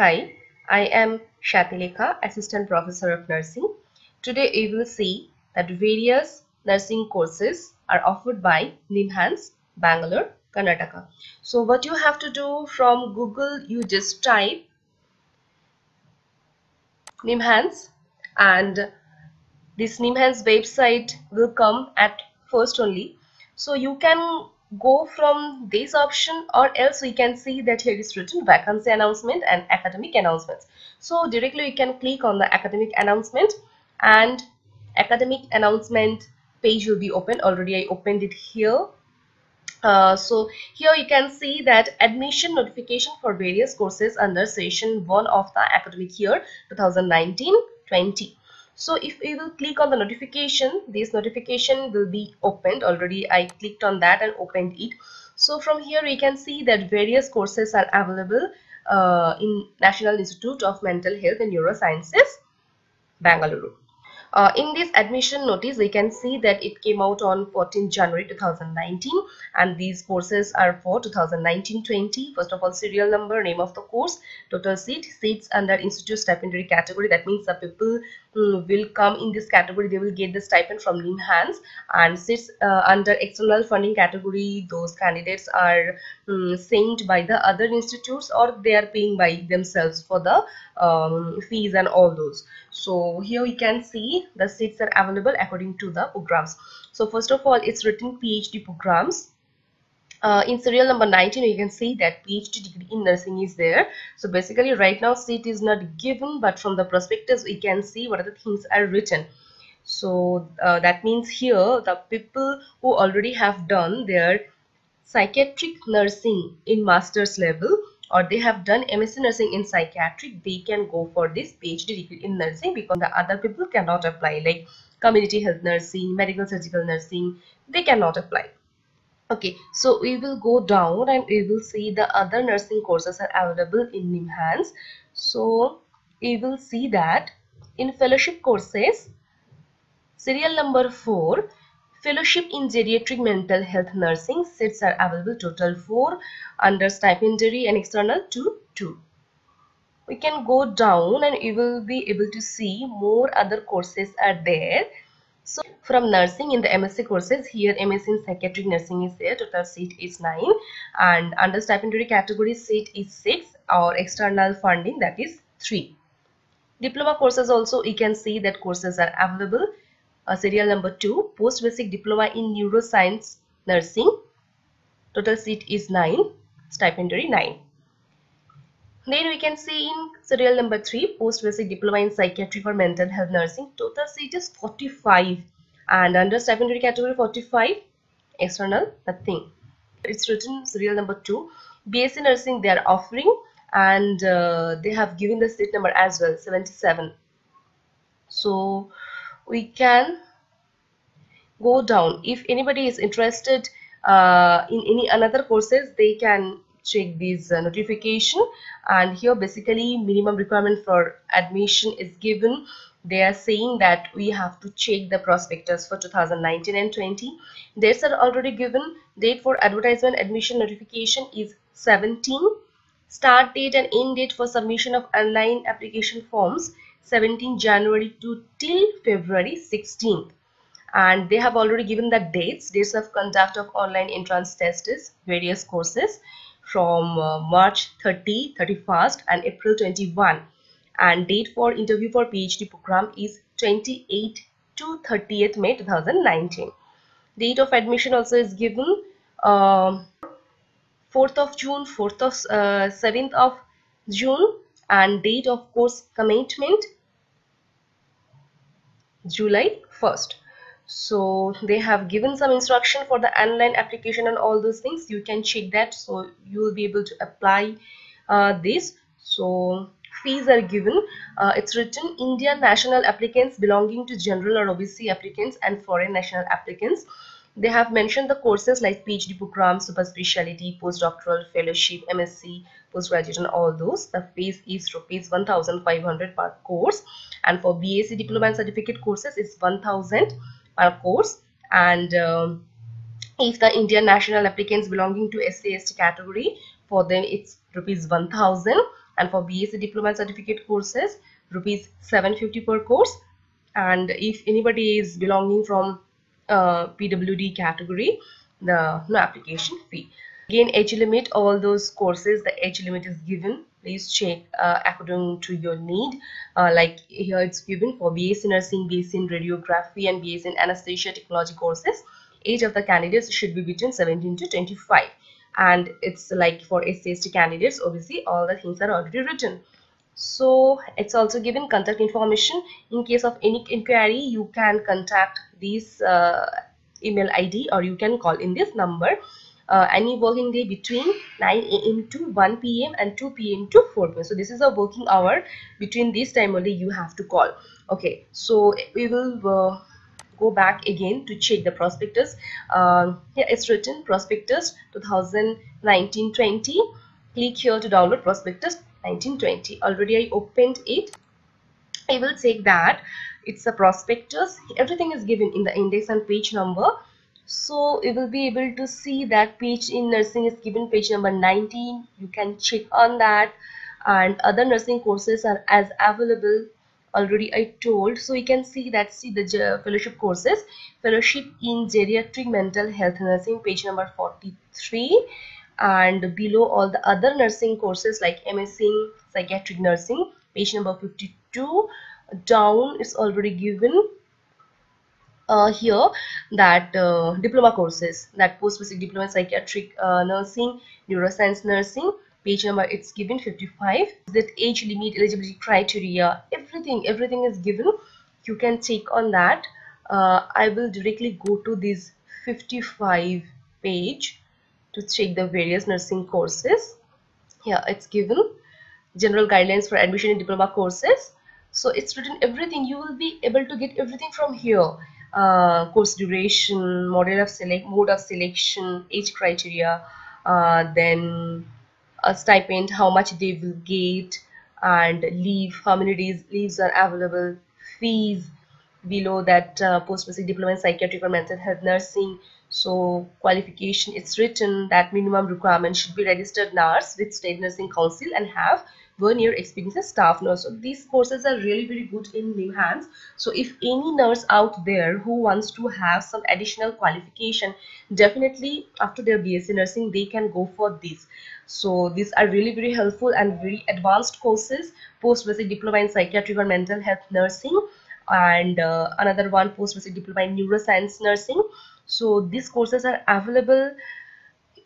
Hi, I am Swatilekha, Assistant Professor of Nursing. Today we will see that various nursing courses are offered by NIMHANS, Bangalore, Karnataka. So what you have to do from Google, you just type NIMHANS and this NIMHANS website will come at first only. So you can go from this option or else we can see that here is written vacancy announcement and academic announcements. So directly we can click on the academic announcement and academic announcement page will be open. Already i opened it here. Uh, so here you can see that admission notification for various courses under session 1 of the academic year 2019-20 so if we will click on the notification this notification will be opened. Already i clicked on that and opened it. So from here we can see that various courses are available uh, in national institute of mental health and neurosciences bangalore uh, in this admission notice, we can see that it came out on 14 January 2019 and these courses are for 2019-20. First of all, serial number, name of the course, total seat, seats under institute stipendiary category. That means the people um, will come in this category, they will get the stipend from NIMHANS and seats uh, under external funding category, those candidates are um, sent by the other institutes or they are paying by themselves for the um, fees and all those. So here we can see the seats are available according to the programs. So first of all it's written phd programs. Uh, in serial number 19 you can see that phd degree in nursing is there. So basically right now seat is not given but from the prospectus we can see what are the things are written. So uh, that means here the people who already have done their psychiatric nursing in master's level or they have done MSc nursing in psychiatric, they can go for this PhD degree in nursing because the other people cannot apply like community health nursing, medical surgical nursing, they cannot apply. Okay, so we will go down and we will see the other nursing courses are available in NIMHANS. So we will see that in fellowship courses, serial number 4, Fellowship in Geriatric Mental Health Nursing seats are available total 4 under stipendiary and external 2 2. We can go down and you will be able to see more other courses are there. So from nursing in the MSc courses here MSc in psychiatric nursing is there total seat is 9 and under stipendiary category seat is 6 or external funding that is 3. Diploma courses also you can see that courses are available uh, serial number 2 post basic diploma in neuroscience nursing. Total seat is 9 stipendiary 9 then we can see in serial number 3 post basic diploma in psychiatry for mental health nursing. Total seat is 45 and under stipendiary category 45 external nothing. It's written serial number 2 bsc nursing they are offering. And uh, they have given the seat number as well 77 so we can go down. If anybody is interested uh, in any another courses they can check this uh, notification. And here basically minimum requirement for admission is given. They are saying that we have to check the prospectus for 2019 and 20 dates are already given. Date for advertisement admission notification is 17 start date and end date for submission of online application forms 17 January to till February 16th and they have already given the dates dates of conduct of online entrance tests various courses from uh, March 30 31st and April 21 and date for interview for PhD program is 28 to 30th May 2019 date of admission also is given uh, 4th of June 4th of uh, 7th of June and date of course commitment July 1st. So they have given some instruction for the online application and all those things. You can check that. So you will be able to apply uh, this. So fees are given. Uh, it's written Indian national applicants belonging to general or OBC applicants and foreign national applicants they have mentioned the courses like PhD program, super specialty, postdoctoral fellowship, MSc, postgraduate and all those. The fees is rupees 1500 per course. And for BSc diploma and certificate courses it's 1000 per course. And um, if the Indian national applicants belonging to SCST category for them it's rupees 1000 and for BSc diploma and certificate courses rupees 750 per course. And if anybody is belonging from uh, PWD category the no application fee. Again age limit all those courses the age limit is given. Please check uh, according to your need. Uh, like here it's given for BS in nursing BSc in radiography and BSc in anesthesia technology courses. Age of the candidates should be between 17 to 25 and it's like for SC candidates obviously all the things are already written so it's also given contact information in case of any inquiry you can contact this uh, email id or you can call in this number uh, any working day between 9 a.m. to 1 p.m. and 2 p.m. to 4 p.m. So this is a working hour between this time only you have to call. Okay, so we will uh, go back again to check the prospectus. Uh, here it's written prospectus 2019-20. Click here to download prospectus 1920. Already I opened it. I will take that. It's a prospectus. Everything is given in the index and page number so you will be able to see that page in nursing is given page number 19 you can check on that and other nursing courses are as available already I told so you can see that see the fellowship courses fellowship in geriatric mental health nursing page number 43 and below all the other nursing courses like MSc psychiatric nursing page number 52 down is already given uh, here that uh, diploma courses that post-basic diploma in psychiatric uh, nursing neuroscience nursing page number it's given 55 that age limit eligibility criteria everything everything is given. You can take on that. Uh, i will directly go to this 55 page to check the various nursing courses. Here it's given general guidelines for admission in diploma courses. So it's written everything. You will be able to get everything from here. Uh, course duration, model of select, mode of selection, age criteria, uh, then a stipend, how much they will get, and leave, how many days leaves are available, fees below that uh, post-basic diploma in psychiatric or mental health nursing. So qualification, it's written that minimum requirement should be registered nurse with state nursing council and have one year experience as staff nurse. So these courses are really very good in NIMHANS. So if any nurse out there who wants to have some additional qualification definitely after their bsc nursing they can go for this. So these are really very helpful and very advanced courses post basic diploma in psychiatric or mental health nursing and uh, another one post basic diploma in neuroscience nursing. So these courses are available.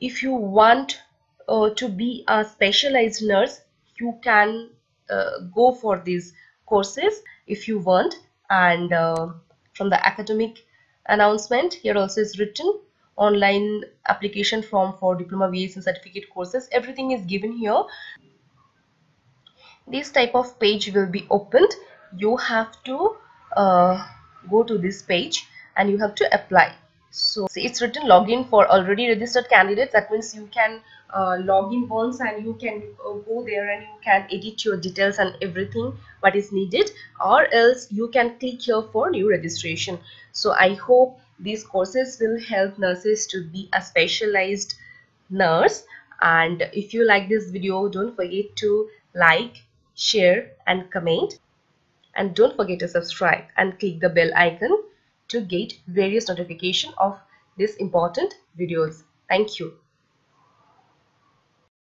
If you want uh, to be a specialized nurse you can uh, go for these courses if you want. And uh, from the academic announcement here also is written online application form for diploma VAs and certificate courses. Everything is given here. This type of page will be opened. You have to uh, go to this page and you have to apply. So it's written login for already registered candidates. That means you can uh, log in once and you can uh, go there and you can edit your details and everything what is needed or else you can click here for new registration. So i hope these courses will help nurses to be a specialized nurse. And if you like this video don't forget to like share and comment and don't forget to subscribe and click the bell icon to get various notification of these important videos. Thank you